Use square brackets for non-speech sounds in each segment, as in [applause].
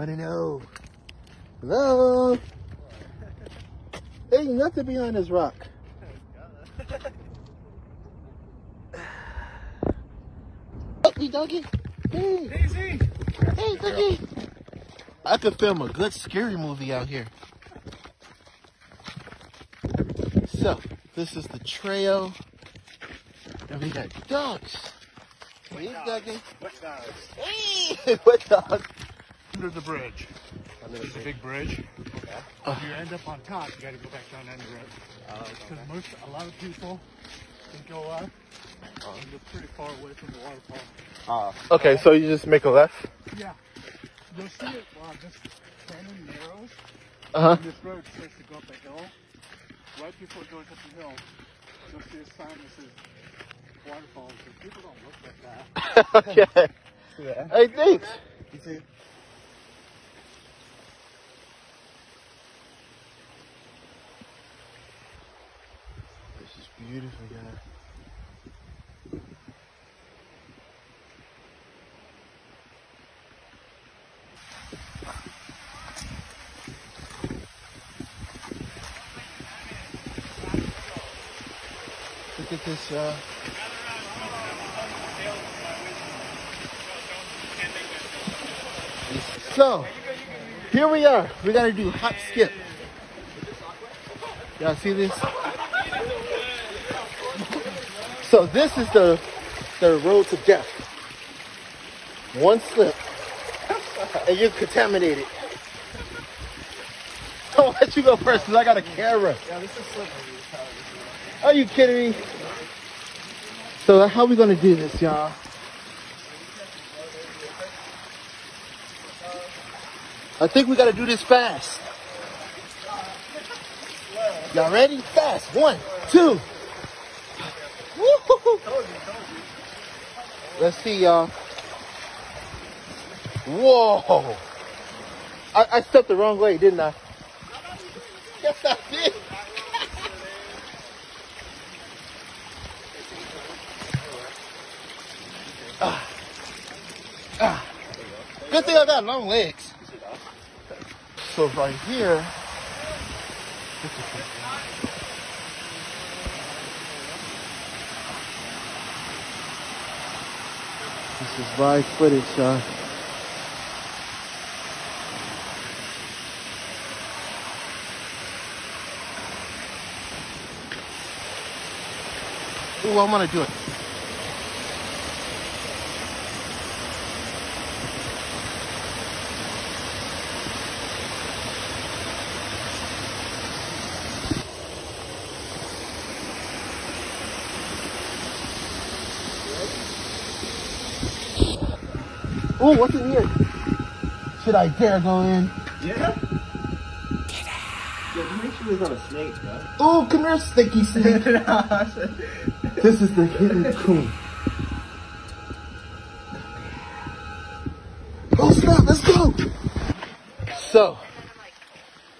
want to know. Hello? Ain't nothing behind this rock. [sighs] Oh, we doggy. Hey. Daisy! Hey, doggy. I could film a good scary movie out here. So, this is the trail. And we got dogs. Hey, doggy. What dogs? Hey, [laughs] what dog? Under the bridge. There's a big bridge. If you end up on top, you gotta go back down under it. Because most, a lot of people can go up. and You're pretty far away from the waterfall. Okay, so you just make a left? Yeah. You'll see it uh, just canyon narrows. Uh-huh. This road starts to go up a hill. Right before it goes up the hill, you'll see a sign that says waterfalls. And people don't look like that. [laughs] okay. [laughs] Hey, thanks. You see? This is beautiful, guys. Look at this, uh, So, here we are. We're gonna do hop skip. Y'all see this? So this is the the road to death. One slip, and you're contaminated. I'll [laughs] let you go first, cause I got a camera. Yeah, this is slippery. Are you kidding me? So how we gonna do this, y'all? I think we gotta do this fast. Y'all ready? Fast. One, two. Let's see, y'all. Whoa. I, I stepped the wrong way, didn't I? Yes, I did. Ah. Ah. Good thing I got long legs. So right here, this is live footage, y'all. Ooh, I'm gonna do it. Ooh, what's in here? Should I dare go in? Yeah? Get out. Yeah, make sure there's not a snake, bro. Ooh, come here, sticky snake. [laughs] this is the hidden coon. Oh snap, let's go! So,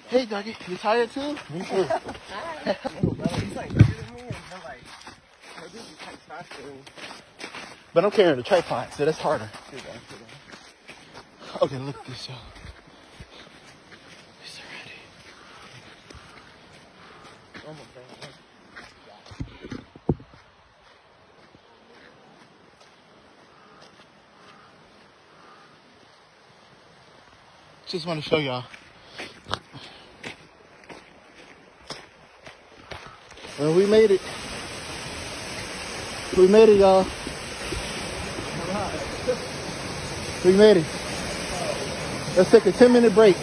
hey doggy, you tired too? Me too. He's like bigger than me, and I'm like, bro, this is like faster than But I'm carrying the tripod, so that's harder. Too bad, too bad. Okay, look this, y'all. He's ready. Almost there. Just want to show y'all. Well, we made it. We made it, y'all. We made it. Let's take a 10 minute break. You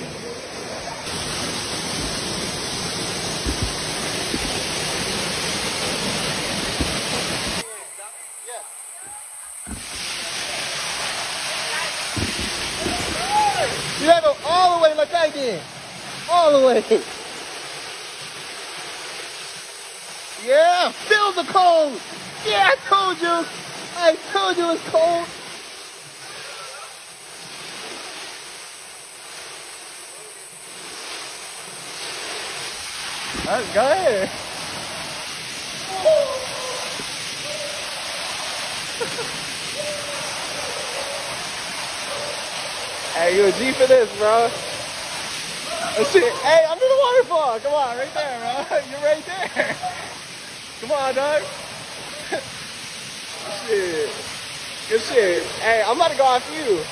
gotta go all the way like I did. All the way. Yeah, feel the cold. Yeah, I told you. I told you it's cold. Alright, go. Hey, you a G for this, bro. Oh, Let's see. Hey, under the waterfall. Come on, right there, bro. [laughs] You're right there. Come on, dog. [laughs] shit. Good shit. Hey, I'm about to go after you.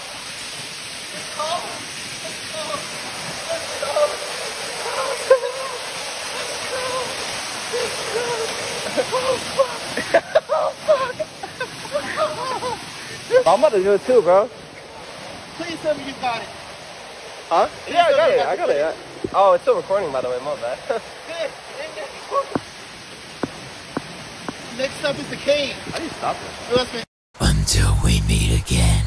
I'm about to do it too, bro. Please tell me you got it. Huh? Yeah, I got it. I got it. Oh, it's still recording, by the way. My bad. [laughs] Next up is the cave. How do you stop this? Let's Until we meet again.